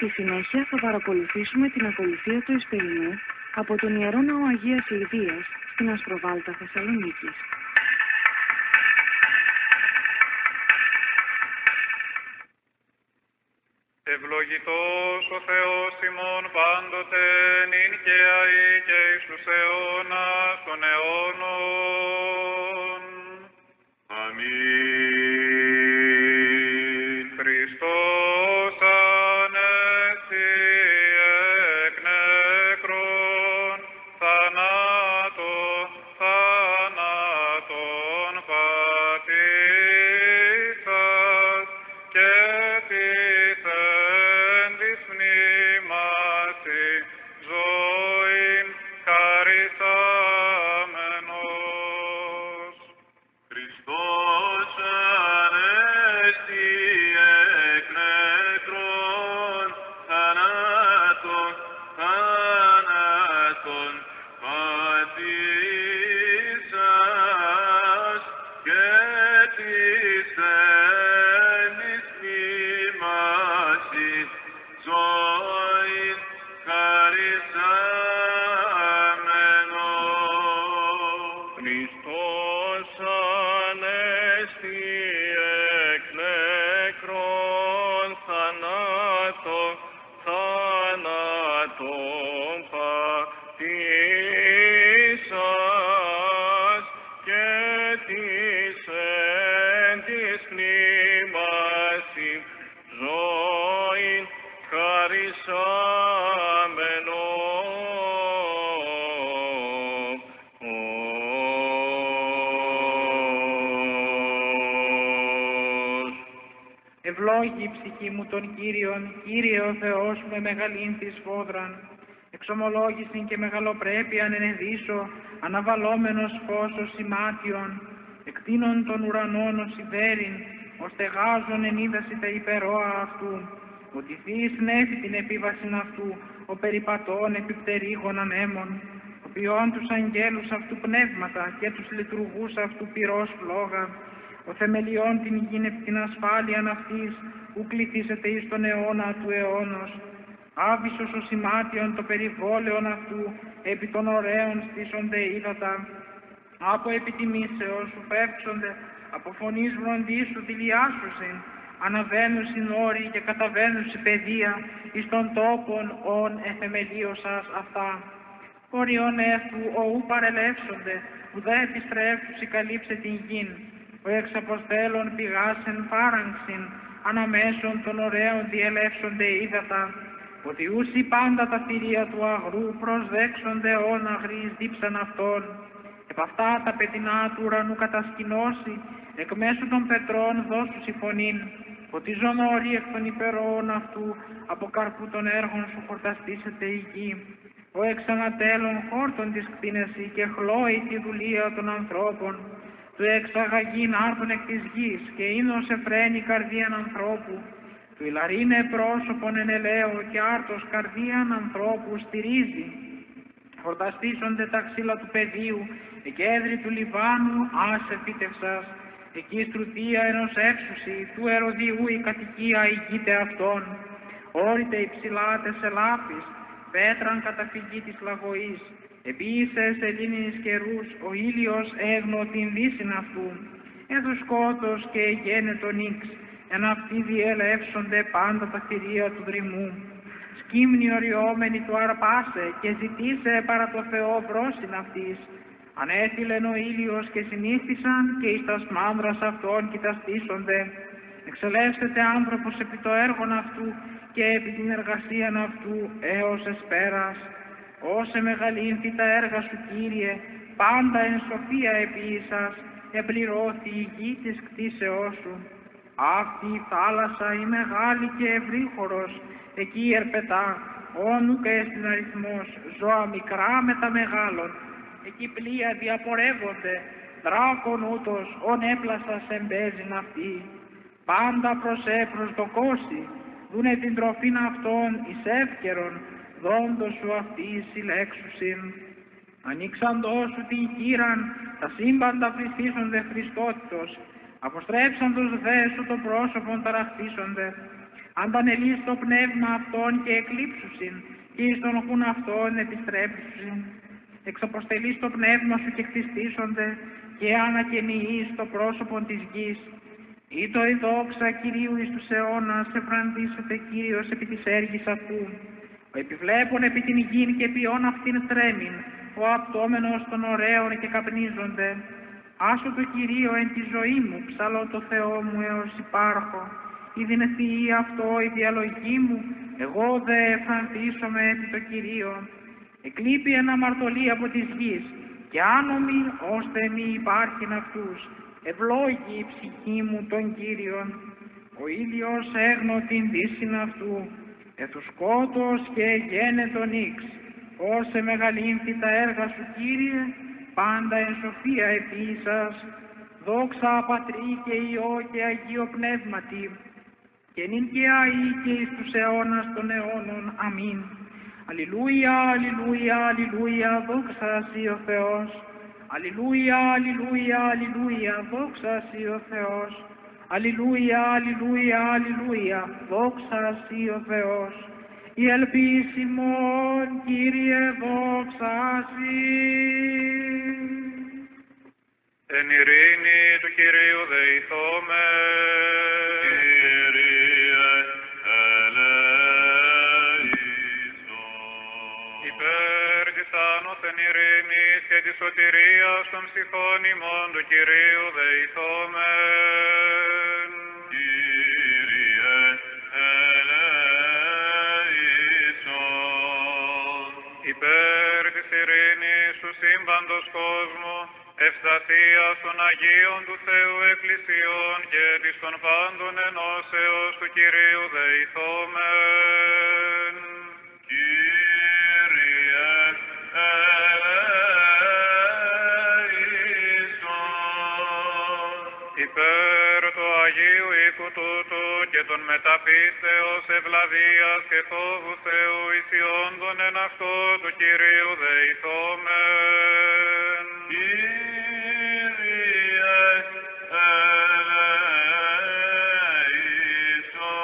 Στη συνέχεια θα παρακολουθήσουμε την ακολουθία του Εσπερινού από τον Ιερό Ναό Αγίας Λιδίας στην Αστροβάλτα Θεσσαλονίκης. Ευλογητός ο Θεός ημών πάντοτε νυν και αεί και εις τους αιώνας των αιώνων. Αμήν. Ευλόγη η ψυχή μου τον Κύριον, Κύριε ο Θεός με μεγαλήν της φόδραν. Εξομολόγησιν και μεγαλοπρέπειαν ενεδίσω, αναβαλόμενος φως ως σημάτιον, εκτείνων των ουρανών ως σιδέριν, ως τεγάζων εν είδαση τα υπερόα αυτού. Ότι θείς νέφη την επίβασιν αυτού, ο περιπατών επιπτερίγων ανέμων, ο ποιόν τους αγγέλους αυτού πνεύματα και τους λειτουργούς αυτού πυρός φλόγα, ο θεμελιών την υγιήν την ασφάλειαν αυτής, ου κληθήσετε εις τον αιώνα του αιώνος. Άβυσος ο σημάτιον το περιβόλαιον αυτού, επί των ωραίων στήσονται ύδατα. Από επιτιμήσεως σου φεύξονται, από φωνής βροντίσου δηλιάσουσιν, αναβαίνουσιν όροι και καταβαίνουσι παιδεία, εις των τόπων ον εθεμελίωσας αυτά. Οριών έθου οού παρελεύσονται, ουδέ επιστρέφουσι καλύψε την γην. Ο εξ αποστέλων πηγάσεν πάραγξιν, αναμέσων των ωραίων διελεύσονται ύδατα. Ότι ούσι πάντα τα θηρία του αγρού προσδέξονται όν αγρείς δίψαν αυτών. Επ' αυτά τα πετεινά του ουρανού κατασκηνώσει, εκ μέσω των πετρών δώσου συμφωνήν. Ότι ζωνόρι εκ των υπερών αυτού, από καρπού των έργων σου χορταστήσεται η γη. Ο εξ ανατέλων χόρτων της κτίνεση και χλώει τη δουλεία των ανθρώπων. Του εξαγαγήν άρτων εκ της γης και ίνος εφραίνει καρδίαν ανθρώπου. Του ηλαρίνε πρόσωπον εν ελαίο και άρτος καρδίαν ανθρώπου στηρίζει. Χορταστήσονται τα ξύλα του πεδίου, εκέδρη του Λιβάνου άσε φύτευσας. Εκεί στρουτία ενός εύσουση, του ερωδιού η κατοικία ηγείται αυτών. Όρειτε υψηλά τεσελάφης, πέτραν καταφυγή της λαγωής. Επίσης Ελλήνης καιρούς, ο ήλιος έγνω την δύσιν αυτού. Έδου σκότος και γένε τον ίξ, εν αυτοί διελεύσονται πάντα τα θηρία του δρυμού. Σκύμνη οριόμενη του αρπάσε και ζητήσε παρά το Θεό βρόσιν αυτής. Ανέθυλεν ο ήλιος και συνήθισαν και εις τας μάνδρας αυτών κοιταστήσονται. Εξελεύσεται άνθρωπος επί το έργον αυτού και επί την εργασίαν αυτού έως εσπέρας. Όσε μεγαλύνθη τα έργα σου, Κύριε, πάντα εν σοφία επίησας, επληρώθη η γη της κτίσεώς σου. Αυτή η θάλασσα η μεγάλη και ευρύχωρος, εκεί ερπετά, όνου και στην αριθμός, ζώα μικρά με τα μεγάλων. Εκεί πλοία διαπορεύονται, δράκον ούτως, ον έπλασας εμπέζιν αυτή. Πάντα προς έπρος το κόσι, δούνε την τροφήν αυτών εις εύκαιρον, δόντος σου αυτή συλλέξουσιν. Ανοίξαντός σου την κύραν, τα σύμπαντα πληθύσονται Χριστότητος, αποστρέψαντος δε σου το πρόσωπον ταραχτήσονται. αντανελείς το πνεύμα αυτών και εκλείψουσιν, και εις τον οχούν αυτών επιστρέψουσιν. Εξαποστελείς το πνεύμα σου και χτιστήσονται, και ανακαινιείς το πρόσωπο της γης. Ή το η δόξα Κυρίου εις τους αιώνας, εφραντήσεται Κύριος επί της έργης αυτού. Ο επιβλέπων επί την γην και ποιόν αυτήν τρέμην, ο απτόμενος των ωραίων και καπνίζονται. Άσο το Κυρίο εν τη ζωή μου, ψαλώ το Θεό μου έως υπάρχω. Η δυνατή αυτό η διαλογή μου, εγώ δε εφρανθίσομαι επί το Κυρίο. Εκλείπει ένα μαρτωλή από της γης, και άνομοι ώστε μη υπάρχειν αυτούς. Ευλόγη η ψυχή μου τον Κύριον. Ο ήλιος έγνω την δύσιν αυτού, εθουσκότος και γένετον ίξ. Όσε μεγαλύνθη τα έργα σου Κύριε, πάντα εν σοφία επίσας, δόξα Πατρί και Υιό και Αγίο Πνεύματι, και νυν και αεί και εις τους αιώνας των αιώνων. Αμήν. Αλληλούια, αλληλούια, αλληλούια, δόξα Σύ ο Θεός. Αλληλούια, αλληλούια, αλληλούια, δόξα Σύ ο Θεός. Αλληλούια, αλληλούια, αλληλούια, δόξα Σύ ο Θεός. Η ελπίσιμον, Κύριε, δόξα Σύ. Εν ειρήνη του Κυρίου δεηθώμε. Σωτηρίας των ψυχών ημών του Κυρίου δεηθόμεν. Κύριε ελέησον. Υπέρ της ειρήνης του σύμπαντος κόσμου, ευσταθίας των Αγίων του Θεού Εκκλησιών και της των πάντων ενώσεως του Κυρίου δεηθόμεν. Υπέρ του Αγίου οίκου τούτου και των μεταπίστεως ευλαβίας και φόβου Θεού ισιόντων εν αυτό του Κυρίου δεηθόμεν. Κύριε ελέησον.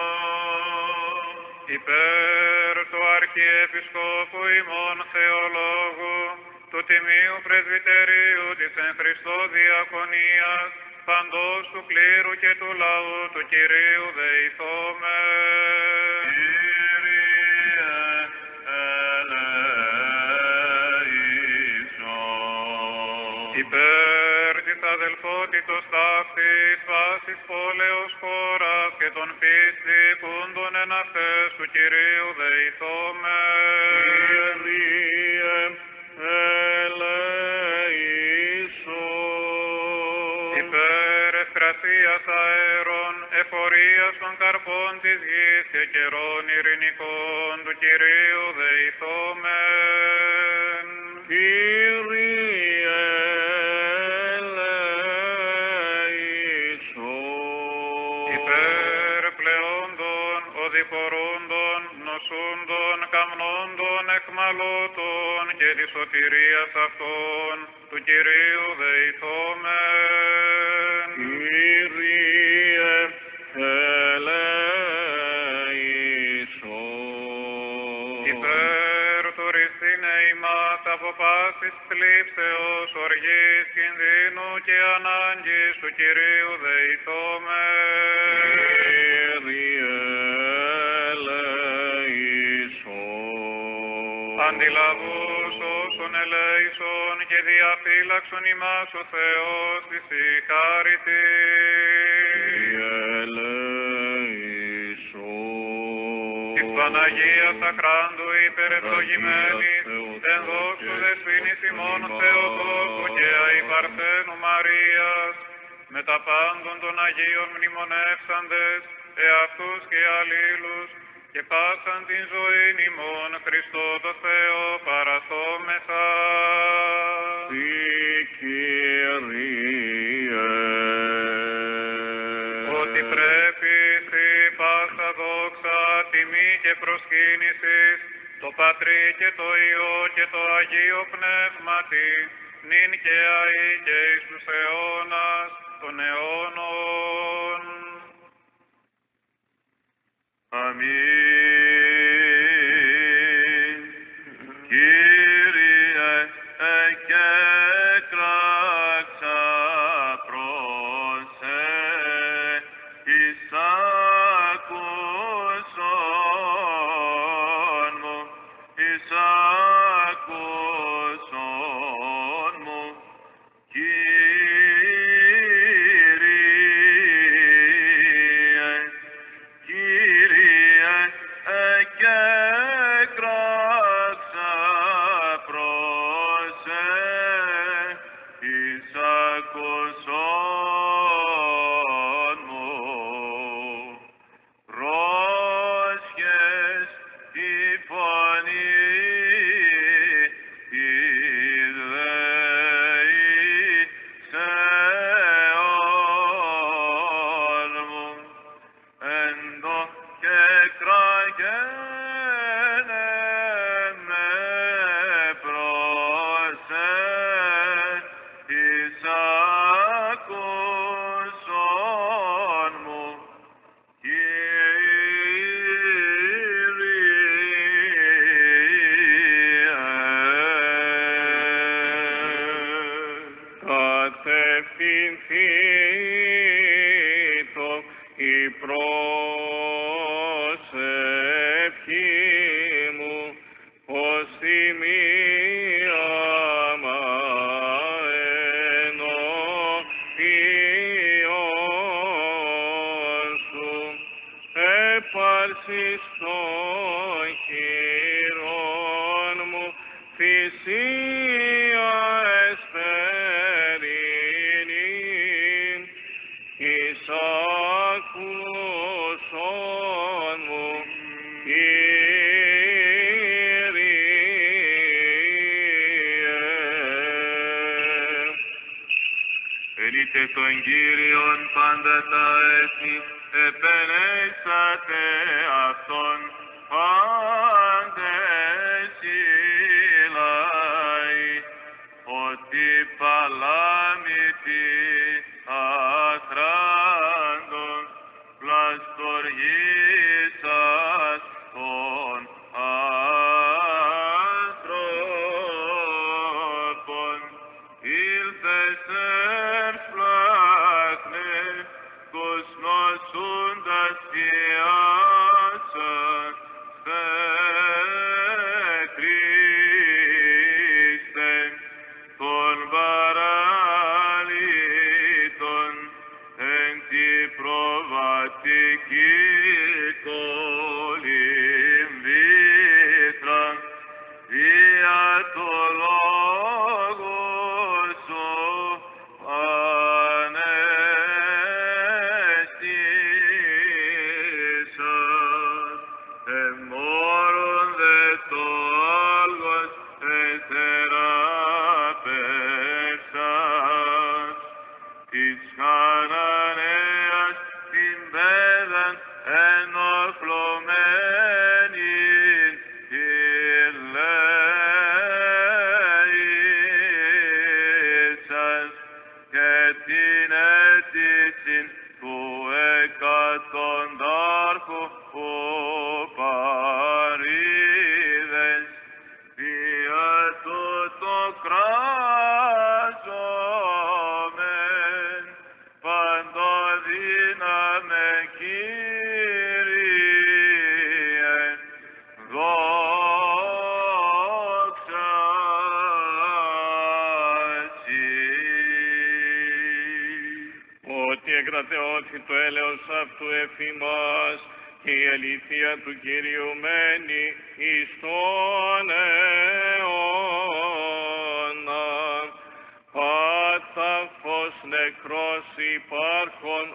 Υπέρ του Αρχιεπισκόπου ημών Θεολόγου, του Τιμίου Πρεσβυτερίου της εν Χριστώ Διακονίας, παντός του κλήρου και του λαού του Κυρίου δεηθόμεν. Κύριε ελέησον. Υπέρ της αδελφότητος ταύτης πάσης πόλεως χώρας και των πίστη πούντων εν αυτές του Κυρίου δεηθόμεν. Και της σωτηρίας αυτών του Κυρίου δεηθόμεν. Διαφύλαξον ημάς ο Θεός της η χάρητη. Της Παναγίας Ακράντου υπερευλογημένης, εν δόξου δεσποίνης ημών Θεοτόκου και αϊπαρθένου Μαρίας, με τα πάντων των Αγίων μνημονεύσαντες, εαυτούς και αλλήλους, και πάσαν την ζωή ημών Χριστό το Θεό παραθόμεθα. Πατρί και το Υιό και το Αγίο Πνεύματι, νυν και αεί και εις τους αιώνας των αιώνων. των Κύριων πάντα τα έθνη επενέσατε έχει το έλεος αυτού εφημάς και η αλήθεια του Κυρίου μένει εις τον αιώνα. Πάτα φως νεκρός υπάρχον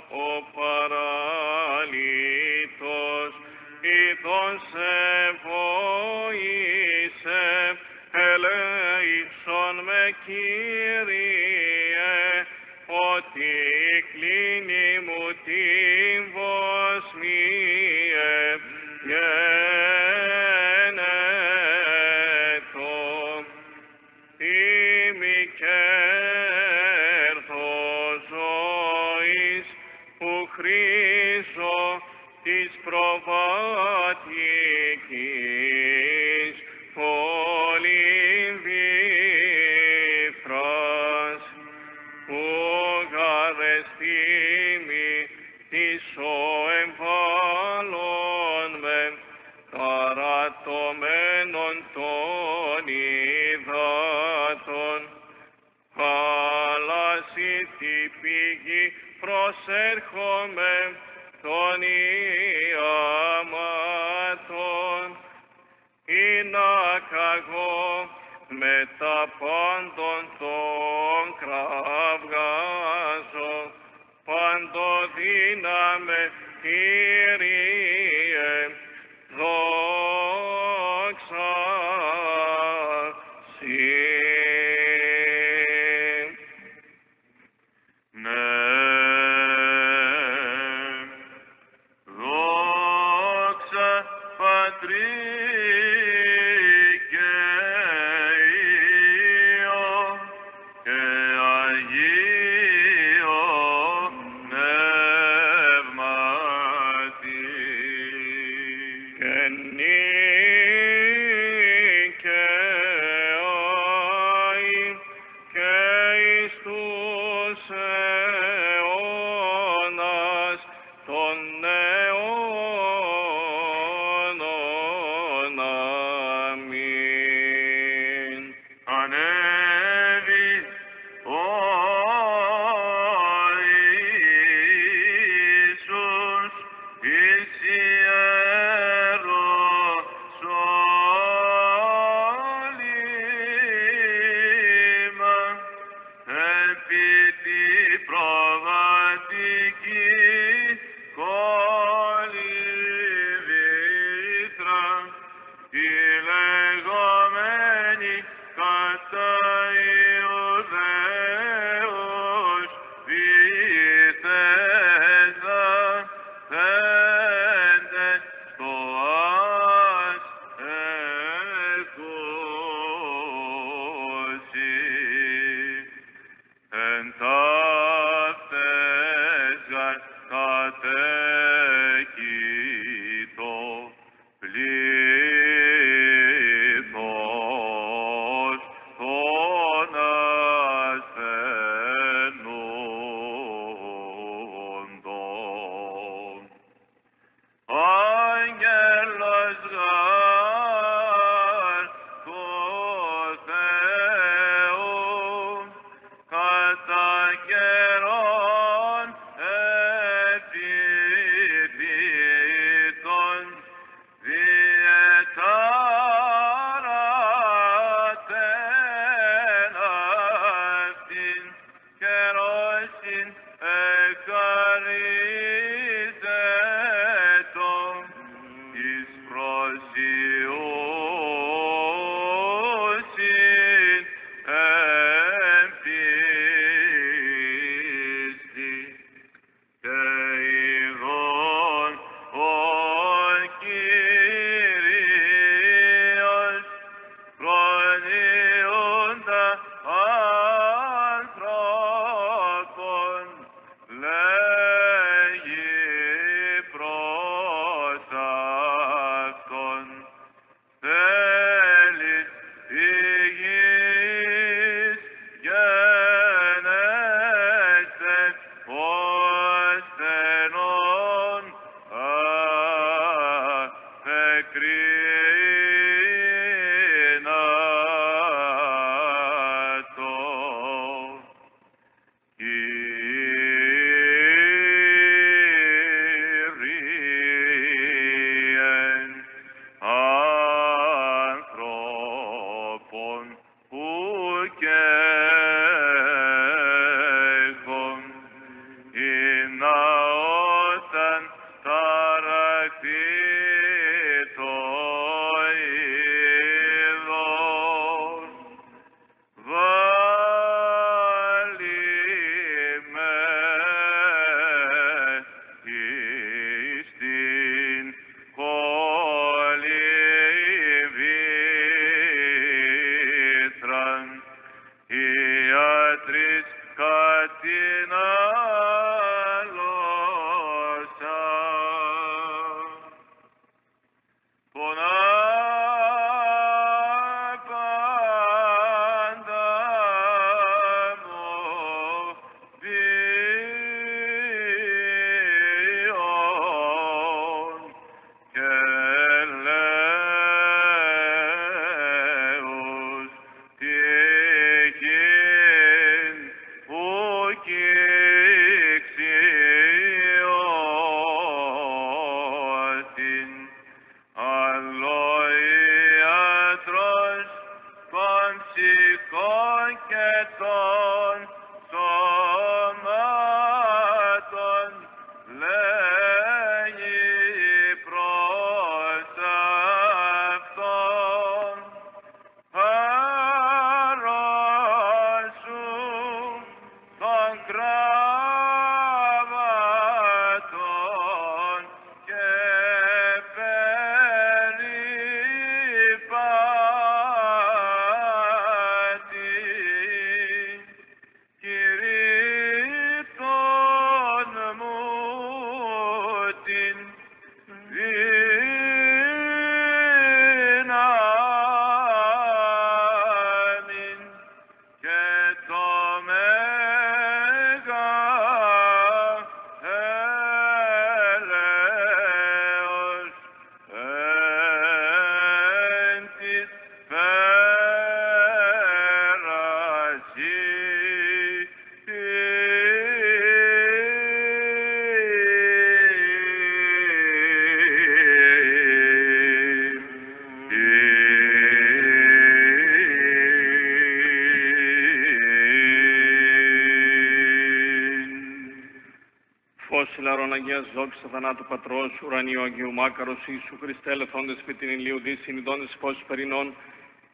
Αγίας δόξα θανάτου Πατρός, ουρανίου Αγίου Μάκαρος, Ιησού Χριστέ, ελευθόντες με την ηλίου δι, συνειδώντες φως περινών,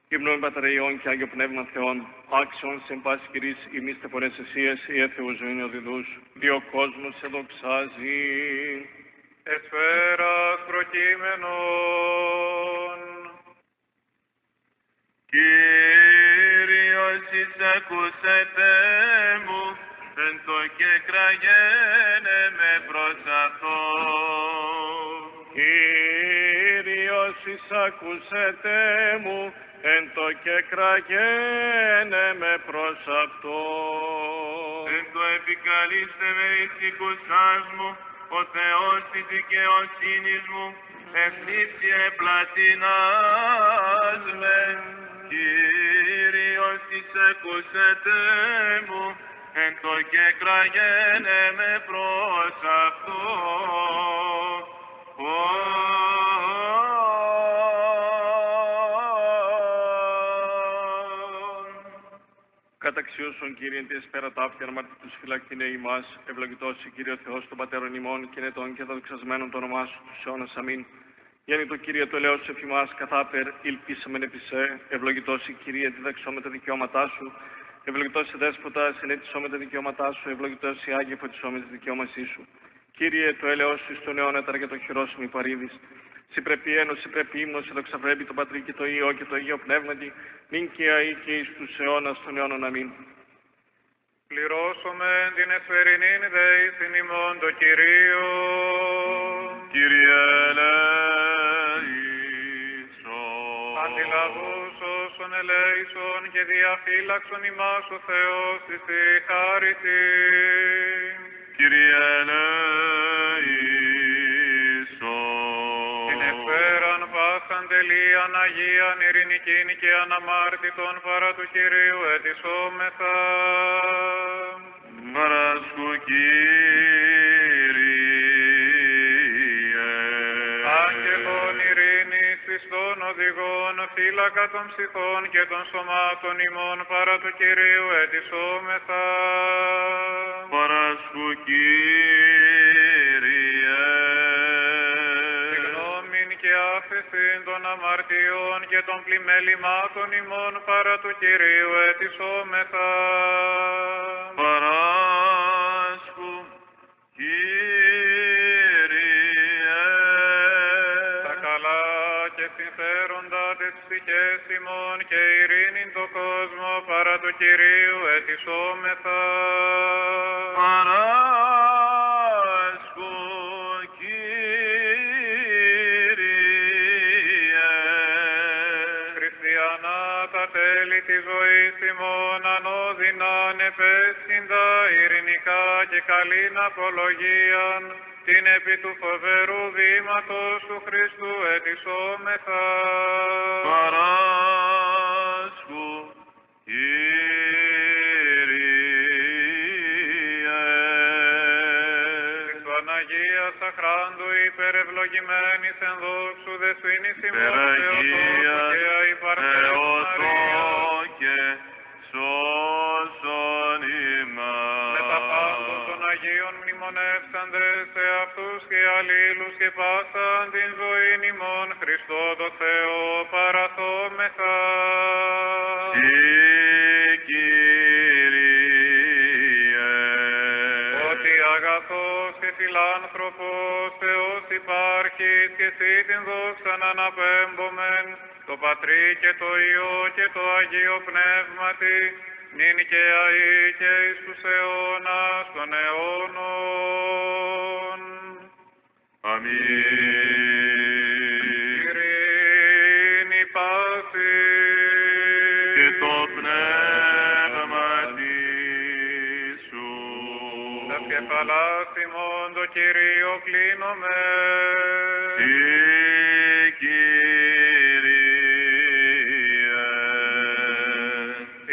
υμνών πατρεϊών και Άγιο Πνεύμα Θεών, άξιον σε πάση κυρίς ημίστε πορές εσίες, η έθεο ζωήν οδηδούς, δύο κόσμος σε δοξάζει. Εσφαίρας προκείμενον. Κύριος εισακούσετε μου, εν το και κραγένε Κύριος εισακούσετε μου, εν το και κραγένε με προς αυτό. Εν το επικαλείστε με ηθικουσάς μου, ο Θεός της δικαιοσύνης μου, ευνήψη επλατινάς με. Κύριος εισακούσετε μου, εν το και κραγένε με προς αυτό. Καταξιώσον Κύριε τη εσπέρα τα άφια μαρτυρούς φυλακτήνε ημάς, ευλογητός η Κύριε Θεός των Πατέρων ημών και νετών και δοξασμένων το όνομά σου τους αιώνας αμήν. Γέννη το Κύριε το ελέος εφημάς καθάπερ, ηλπίσαμεν επισέ, ευλογητός η Κύριε διδαξό τα δικαιώματά σου, ευλογητός η Δέσποτα, συνέτησό με τα δικαιώματά σου, ευλογητός η Άγιε φωτισό με της δικαιώμασή σου. Κύριε το ελέος σου στον αιώνα και το χειρό σου μη παρήδεις. Συ πρέπει ένωση, συ πρέπει ύμνος, δοξαβρέπει το Πατρί και το Υιό και το Αγίο Πνεύματι, μην και αεί και εις τους αιώνας των αιώνων αμήν. Πληρώσουμε την εσφαιρινήν δεήθην ημών το Κυρίο. Κύριε ελέησον. Αντιλαβούς όσων ελέησον και διαφύλαξον ημάς ο Θεός της τη χάρητη. Κύριε ελέησον. Πάσαν τελείαν Αγίαν ειρηνικήν και αναμάρτητον παρά του Κυρίου ετισόμεθα. Παρασκου Κύριε. Άγγελον ειρήνης εις των οδηγών, φύλακα των ψυχών και των σωμάτων ημών παρά του Κυρίου ετισόμεθα. Παρασκου Κύριε. Των αμαρτιών και των πλημέλημάτων ημών παρά του Κυρίου ετισόμεθα. Παράσκου Κύριε. Τα καλά και συμφέροντα της ψυχές ημών και ειρήνην το κόσμο παρά του Κυρίου ετισόμεθα. Παράσκου Χριστιανά τα τέλη της ζωής ημών ανώδυνα ανεπέσχυντα ειρηνικά και καλήν απολογίαν την επί του φοβερού βήματος του Χριστού ετισόμεθα. Παράσκου Κύριε. Της Παναγίας αχράντου υπερευλογημένης εν δόξου δεσποίνης ημών Περαγία Θεοτόκου και αλλήλους και πάσαν την ζωήν ημών Χριστό το Θεό παραθόμεθα. Συ Κύριε. Ότι αγαθός και φιλάνθρωπος Θεός υπάρχεις και εσύ την δόξαν αναπέμπομεν το Πατρί και το Υιό και το Αγίο Πνεύματι νυν και αεί και εις τους αιώνας των αιώνων. Αμήν. Ειρήνη πάση. Και το πνεύμα σου. Τα κεφαλάς ημών το Κυρίο κλείνομαι. Συ Κύριε.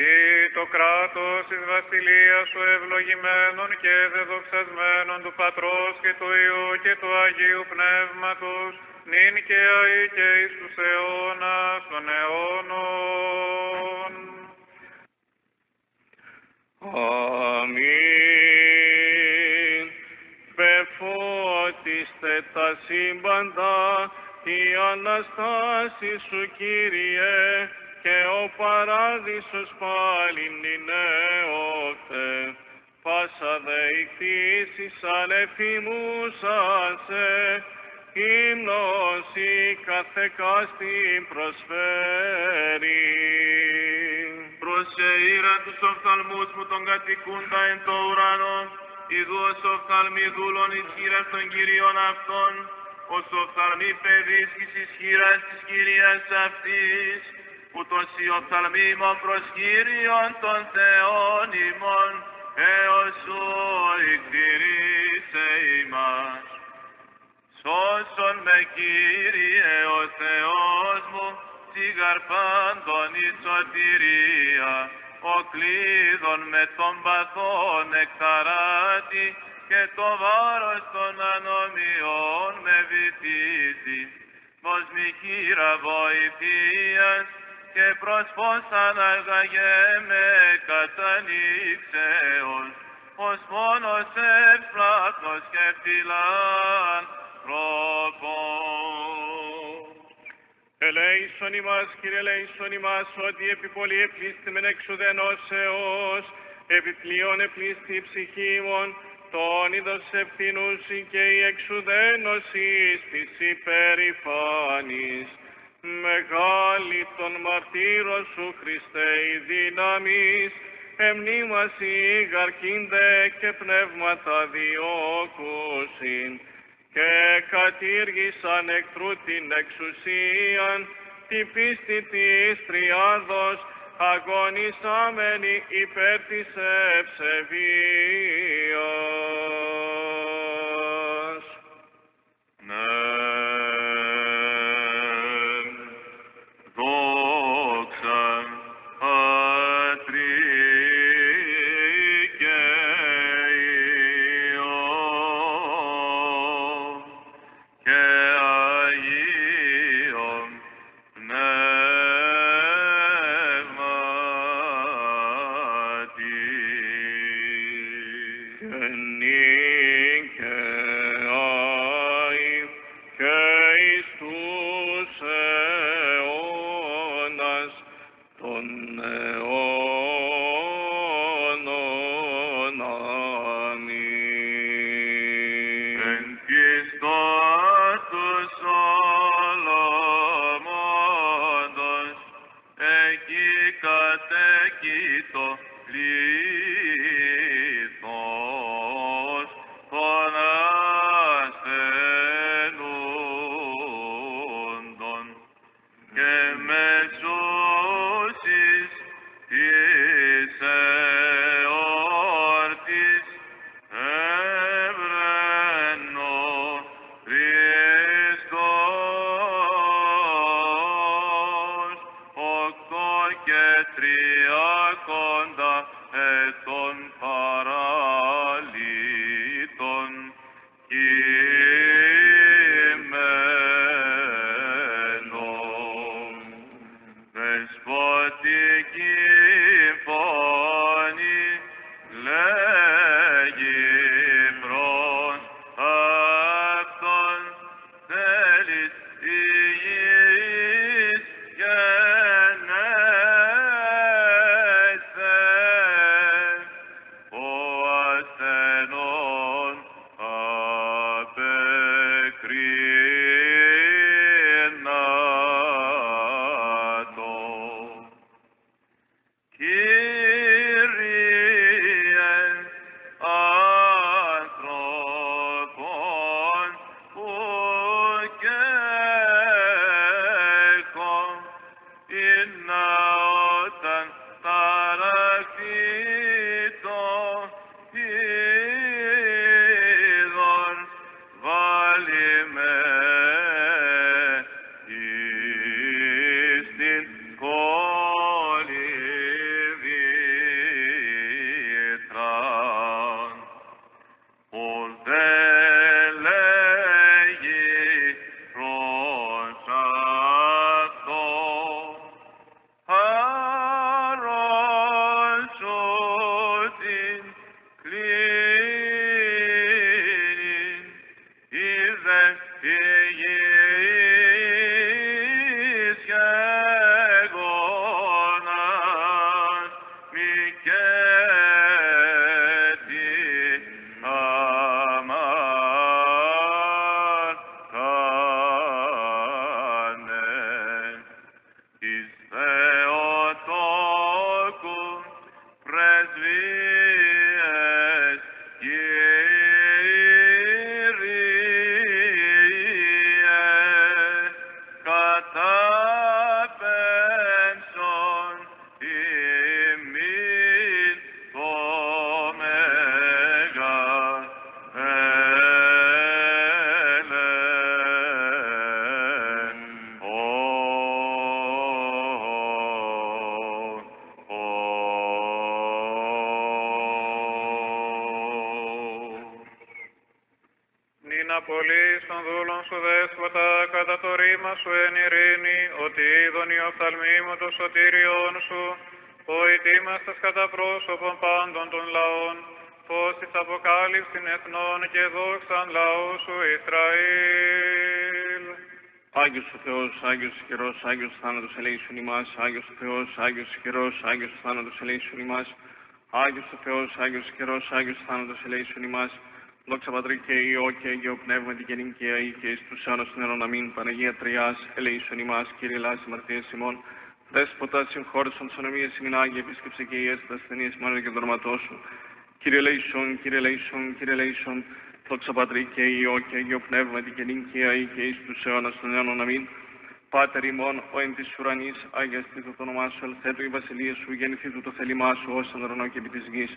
Ή το κράτος της βασιλείας σου ευλογημένων και δεδοξασμένων του Πατρός και του Υιού και του Αγίου Πνεύματος, νυν και αεί και εις τους αιώνας των αιώνων. Αμήν. Πεφώ τα σύμπαντα, η Αναστάση σου Κύριε, και ο παράδεισος πάλιν είναι όχθε. Πάσα δε η κτήσης αλεφημούσασε, ύμνος η καθεκάστη προσφέρει. Προσεήρα τους οφθαλμούς μου τον κατοικούντα εν το ουρανό, ιδού ως οφθαλμοί δούλων ισχύρας των Κυρίων αυτών, ως οφθαλμοί παιδής της ισχύρας της Κυρίας αυτής, ούτως οι οφθαλμοί ημών προς Κύριον των Θεών ημών, έως σου εκτηρήσε ημάς. Σώσον με Κύριε ο Θεός μου, σιγαρ πάντων η σωτηρία, ο κλείδων με τον παθόν εκταράτη και το βάρος των ανομιών με βυθίζει. Πως μη χείρα βοηθείας και προς φως αναγαγέμαι καταλήξεως, ως μόνος ευπλάτος και φυλάν τρόπος. Ελέησον ημάς, Κύριε, ελέησον ημάς, ότι επί πολύ επλήστημεν εξουδενώσεως, επιπλέον επλήστη η ψυχή ημών, τον είδος ευθυνούσι και η εξουδένωσης της υπερηφάνης. Μεγάλη των μαρτύρων σου, Χριστέ, η δύναμης, εμνήμαση γαρκίνδε και πνεύματα διώκουσιν, και κατήργησαν εχθρού την εξουσίαν, τη πίστη της τριάδος, αγωνισάμενοι υπέρ της ευσεβίας. Εκεί κατέκειτο πλήθος οφθαλμοί μου το σωτήριον σου, που ετοίμαστας κατά πρόσωπον πάντων των λαών, φως της αποκάλυψην εθνών και δόξαν λαού σου Ισραήλ. Άγιος ο Θεός, Άγιος καιρός, Άγιος θάνατος ελέησον ημάς, Άγιος ο Θεός, Άγιος καιρός, Άγιος θάνατος ελέησον ημάς, Άγιος ο Θεός, Άγιος καιρός, Άγιος θάνατος ελέησον ημάς, Δόξα Πατρί και Υιό και Αγίο Πνεύματι και νυν και αεί και εις τους αιώνας των αιώνων αμήν, Παναγία Τριάς, ελέησον ημάς, Κύριε Λάση μαρτίας ημών, Δέσποτα συγχώρεσον της ονομίας ημιν Άγιε, επίσκεψε και ιές τα ασθενείες μόνο και το ορματό σου. Κύριε Λέησον, Κύριε Λέησον, Κύριε Λέησον, Δόξα Πατρί και Υιό και Αγίο Πνεύματι και νυν και αεί και εις τους αιώνας των αιώνων αμήν, Πάτερ ημών, ο εν της ουρανής, αγιαστήτω το όνομά σου, ελθέτω η βασιλεία σου, γεννηθήτω το θέλημά σου, ως τον ουρανό και επί της γης.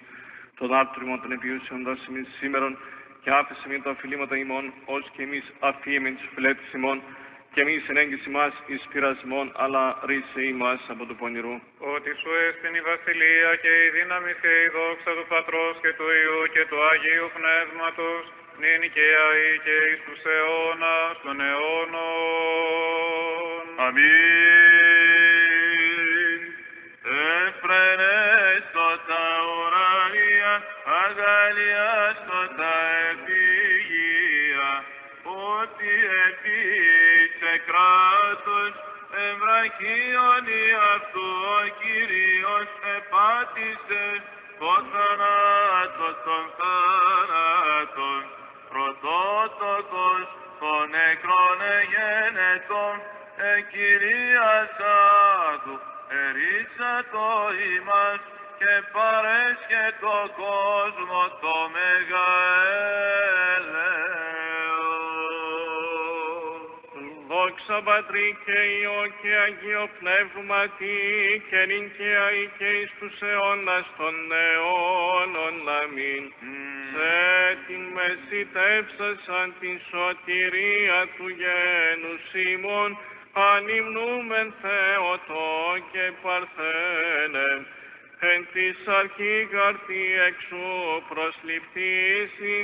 Το δάρτριμο των επιούσεων δώσει εμείς σήμερον, και άφησε μην τα οφειλήματα ημών, ως και εμείς αφήμεν τους φιλέτης ημών, και εμείς ενέγγιση μας εις πειρασμών, αλλά ρίσε ημάς από του πονηρού. Ότι σου έστειν η βασιλεία και η δύναμη και η δόξα του Πατρός και του Υιού και του Αγίου Πνεύματος, νυν και αεί και εις τους αιώνας των αιώνων. Αμήν. Εφρενέστο επίησε κράτος, εμβραχίωνη αυτού ο Κύριος επάτησε, το θανάτο των θανάτων, πρωτότοκος των νεκρών εγένετων, εκυρίασάτου, ερίσατο ημάς και παρέσχε το κόσμο το μεγαέλεος. Δόξα Πατρί και Υιό και Αγίο Πνεύματι και νυν και αεί και εις τους αιώνας των αιώνων αμήν. Σε την μεσητεύσασαν την σωτηρία του γένους ημών, ανυμνούμεν Θεοτό και Παρθένε, εν της αρχή καρτή εξού προσληπτήσει,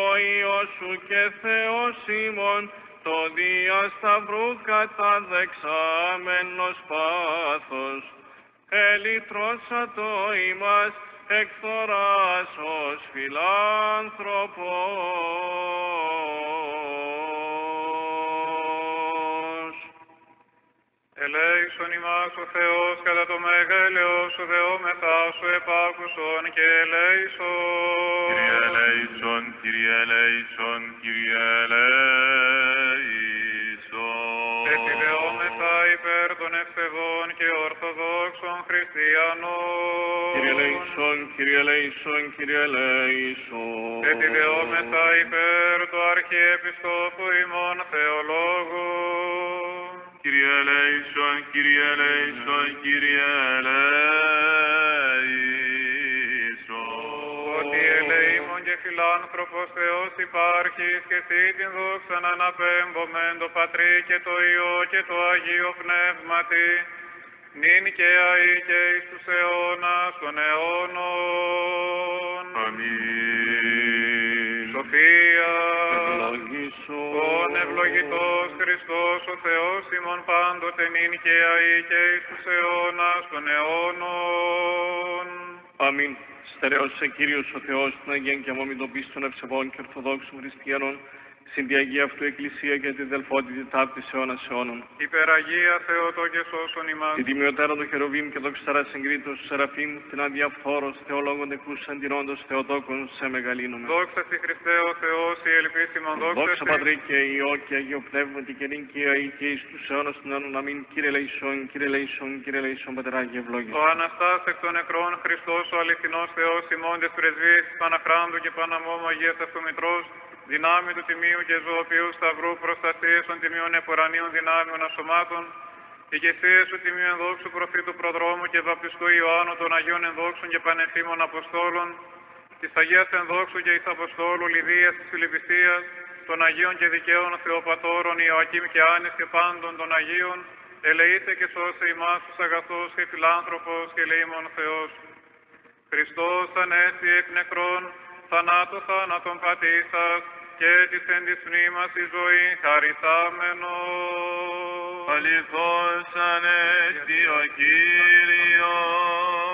ο Υιός σου και Θεός ημών, το δια σταυρού καταδεξάμενος πάθος. Ελυτρώσατο ημάς εκθοράς ως φιλάνθρωπος. Ελέησον ημάς ο Θεός κατά το μεγαλείο σου δεόμεθα σου επάκουσον και ελέησον. Κύριε ελέησον, Κύριε ελέησον, Κύριε ελέησον. Χριστιανών. Κύριε Λέησον, Κύριε Λέησον, Κύριε Λέησον. Επιδεόμεθα υπέρ του Αρχιεπισκόπου ημών Θεολόγου. Κύριε ελέησον, Κύριε ελέησον, Κύριε ελέησον. Ότι ελεήμων και φιλάνθρωπος Θεός υπάρχεις και εσύ την δόξαν αναπέμπομεν το Πατρί και το Υιό και το Αγίο Πνεύματι, νυν και αεί και εις τους αιώνας των αιώνων. Αμήν. Σοφία, Ευλογήσου. Ον ευλογητός Χριστός ο Θεός ημών πάντοτε νυν και αεί και εις τους αιώνας των αιώνων. Αμήν. Στερεώσε Κύριος ο Θεός την Αγία και αμόμη των πίστων ευσεβών και ορθοδόξων χριστιανών, στην τη Αγία αυτού Εκκλησία και τη δελφότητη ταύτης αιώνας αιώνων. Υπεραγία Θεότο και σώσον ημάς. Την τιμιωτέρα των χεροβίμ και δοξαρά συγκρίτως Σεραφείμ, την αδιαφθόρος Θεολόγων τεκούς αντιρόντος Θεοτόκων σε μεγαλύνουμε. Δόξα στη Χριστέ ο Θεός, η ελπίσιμον δόξα Δόξα στη. Πατρί και Υιό και Αγίο Πνεύματι και νυν και αεί και εις τους αιώνας των αιώνων. Αμήν. Κύριε Λέησον, Κύριε Λέησον, Κύριε Λέησον, Πατεράγι ευλόγησον. Ο Αναστάς εκ των νεκρών Χριστός ο αληθινός Θεός ημών της πρεσβείας της Παναχράντου και Παναμόμου Αγίας Αυτού Μητρός, δυνάμει του Τιμίου και Ζωοποιού Σταυρού προστασίες των Τιμίων Επουρανίων δυνάμεων ασωμάτων, ηγεσίες του Τιμίου Ενδόξου Προφήτου Προδρόμου και Βαπτιστού Ιωάννου των Αγίων Ενδόξων και Πανεφήμων Αποστόλων, της Αγίας Ενδόξου και εις Αποστόλου Λιδίας της Φιλιππισίας, των Αγίων και Δικαίων Θεοπατώρων Ιωακήμ και Άνης και πάντων των Αγίων, ελεήστε και σώσε ημάς τους αγαθός και φιλάνθρωπος και ελεήμων Θεός. Χριστός ανέστη εκ νεκρών, θανάτου θάνατον πατήσας, και της εν της μνήμας η ζωή χαριτάμενο. Αληθώς ανέστη ο Κύριος.